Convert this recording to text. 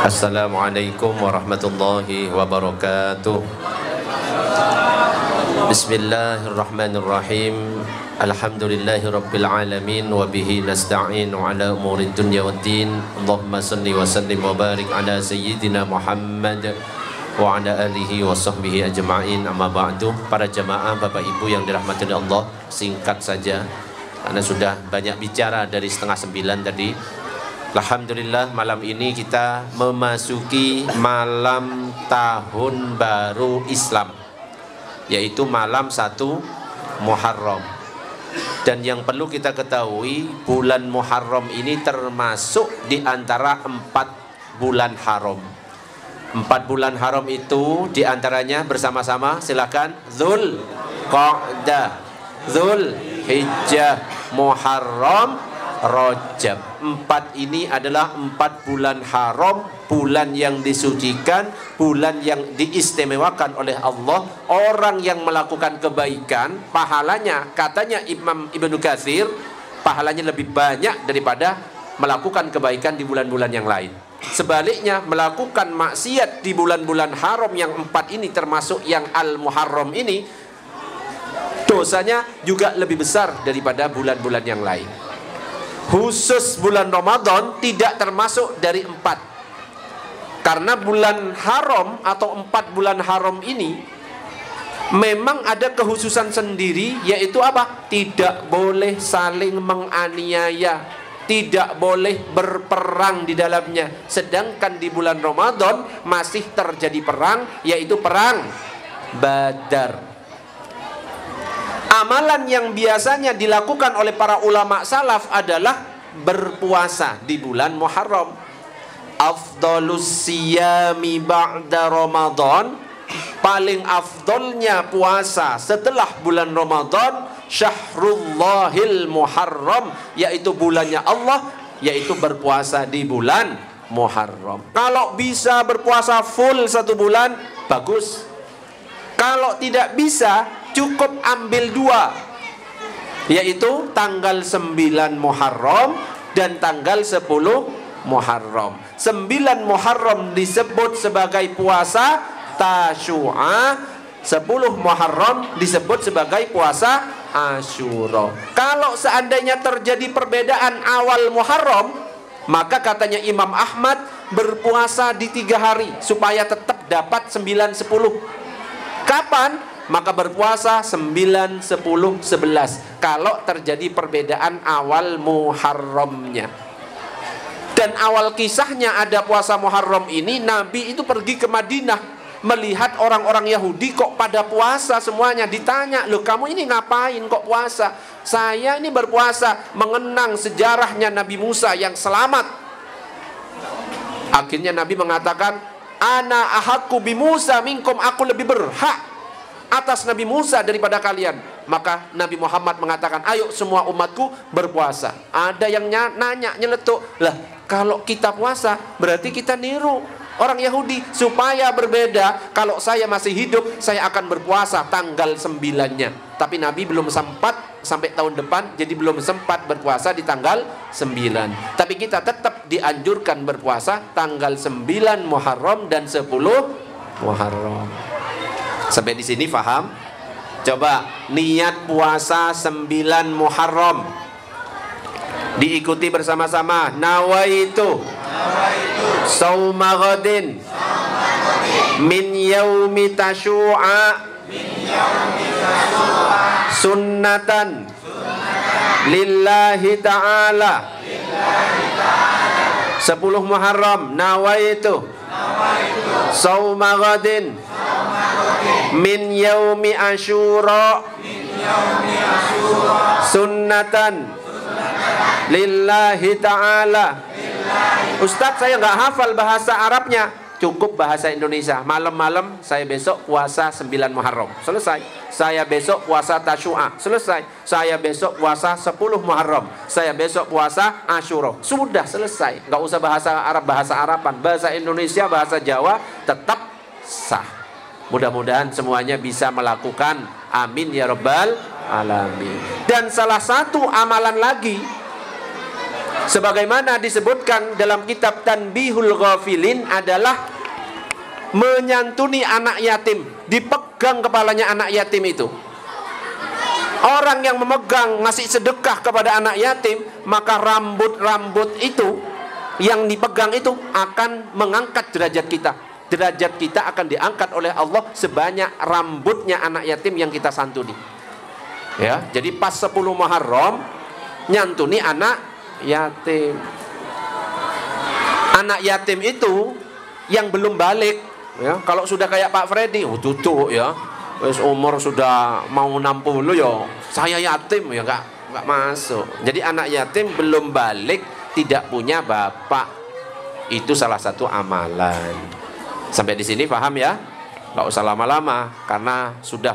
Assalamualaikum warahmatullahi wabarakatuh. Bismillahirrahmanirrahim. Alhamdulillahi rabbil alamin Wabihi nasta'inu ala umuri dunya wa din. Allahumma salli wa sallim wa barik ala sayyidina Muhammad Wa ala alihi wa sahbihi ajma'in. Amma ba'du. Para jamaah Bapak Ibu yang dirahmati Allah Singkat saja. Karena sudah banyak bicara dari setengah sembilan tadi Alhamdulillah malam ini kita memasuki malam tahun baru Islam yaitu malam satu Muharram. Dan yang perlu kita ketahui bulan Muharram ini termasuk di antara empat bulan haram. Empat bulan haram itu di antaranya bersama-sama silakan Zul Qa'dah Zul Hijjah Muharram Rajab. Empat ini adalah empat bulan haram, bulan yang disucikan, bulan yang diistimewakan oleh Allah. Orang yang melakukan kebaikan, pahalanya katanya Imam Ibnu Katsir, pahalanya lebih banyak daripada melakukan kebaikan di bulan-bulan yang lain. Sebaliknya melakukan maksiat di bulan-bulan haram yang empat ini termasuk yang al-muharram ini dosanya juga lebih besar daripada bulan-bulan yang lain khusus bulan Ramadan tidak termasuk dari empat. Karena bulan haram atau empat bulan haram ini memang ada kehususan sendiri yaitu apa? Tidak boleh saling menganiaya tidak boleh berperang di dalamnya. Sedangkan di bulan Ramadan masih terjadi perang yaitu perang Badar amalan yang biasanya dilakukan oleh para ulama salaf adalah berpuasa di bulan Muharram. Afdalus siyami ba'da Ramadan paling afdolnya puasa setelah bulan Ramadan Syahrullahil Muharram yaitu bulannya Allah yaitu berpuasa di bulan Muharram. Kalau bisa berpuasa full satu bulan bagus. Kalau tidak bisa cukup ambil dua yaitu tanggal 9 Muharram dan tanggal 10 Muharram. 9 Muharram disebut sebagai puasa Tasyu'a, 10 Muharram disebut sebagai puasa Asyura. Kalau seandainya terjadi perbedaan awal Muharram, maka katanya Imam Ahmad berpuasa di tiga hari supaya tetap dapat 9 10. Kapan? Maka berpuasa 9, 10, 11 kalau terjadi perbedaan awal Muharramnya. Dan awal kisahnya ada puasa Muharram ini Nabi itu pergi ke Madinah. Melihat orang-orang Yahudi kok pada puasa semuanya. Ditanya loh kamu ini ngapain kok puasa? Saya ini berpuasa mengenang sejarahnya Nabi Musa yang selamat. Akhirnya Nabi mengatakan ana ahakku bi Musa minkum aku lebih berhak atas Nabi Musa daripada kalian. Maka Nabi Muhammad mengatakan, ayo semua umatku berpuasa. Ada yang nanya, nyeletuk. Lah, kalau kita puasa, berarti kita niru orang Yahudi. Supaya berbeda, kalau saya masih hidup, saya akan berpuasa tanggal sembilannya. Tapi Nabi belum sempat sampai tahun depan, jadi belum sempat berpuasa di tanggal sembilan. Tapi kita tetap dianjurkan berpuasa tanggal sembilan Muharram dan sepuluh Muharram. Sampai di sini faham? Coba niat puasa 9 Muharram. Diikuti bersama-sama. Nawaitu. Sauma ghadin. Min yaumi tasyu'a. Sunnatan. Lillahi ta'ala. Sepuluh Muharram. Nawaitu. Sauma ghadin min yaumi asyura sunnatan. Lillahi ta'ala. Ustadz saya nggak hafal bahasa Arabnya. Cukup bahasa Indonesia. Malam-malam saya besok puasa 9 Muharram. Selesai. Saya besok puasa Tasyua selesai. Saya besok puasa 10 Muharram. Saya besok puasa Asyura sudah selesai. Nggak usah bahasa Arab bahasa Araban bahasa Indonesia bahasa Jawa tetap sah Mudah-mudahan semuanya bisa melakukan. Amin ya rabbal alamin. Dan salah satu amalan lagi sebagaimana disebutkan dalam kitab Tanbihul Ghafilin adalah menyantuni anak yatim dipegang kepalanya anak yatim itu. Orang yang memegang ngasih sedekah kepada anak yatim maka rambut-rambut itu yang dipegang itu akan mengangkat derajat kita derajat kita akan diangkat oleh Allah sebanyak rambutnya anak yatim yang kita santuni. Ya jadi pas 10 Muharram nyantuni anak yatim. Anak yatim itu yang belum balik ya. Kalau sudah kayak Pak Freddy oh tutup ya. Wis umur sudah mau 60 ya. Saya yatim ya enggak enggak masuk. Jadi anak yatim belum balik tidak punya bapak. Itu salah satu amalan. Sampai di sini paham ya? Gak usah lama-lama karena sudah